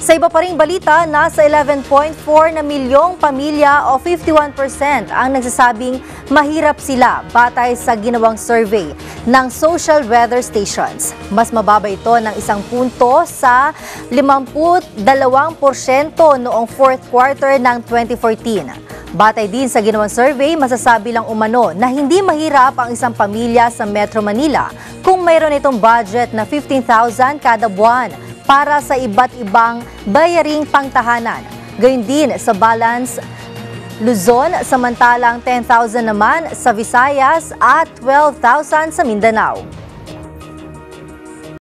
Sa iba pa ring balita, nasa 11.4 na milyong pamilya o 51% ang nagsasabing mahirap sila batay sa ginawang survey ng social weather stations. Mas mababa ito ng isang punto sa 52% noong fourth quarter ng 2014. Batay din sa ginawang survey, masasabi lang umano na hindi mahirap ang isang pamilya sa Metro Manila kung mayroon itong budget na 15,000 kada buwan para sa iba't ibang bayaring pangtahanan. Gayun din sa balance Luzon, samantalang 10,000 naman sa Visayas at 12,000 sa Mindanao.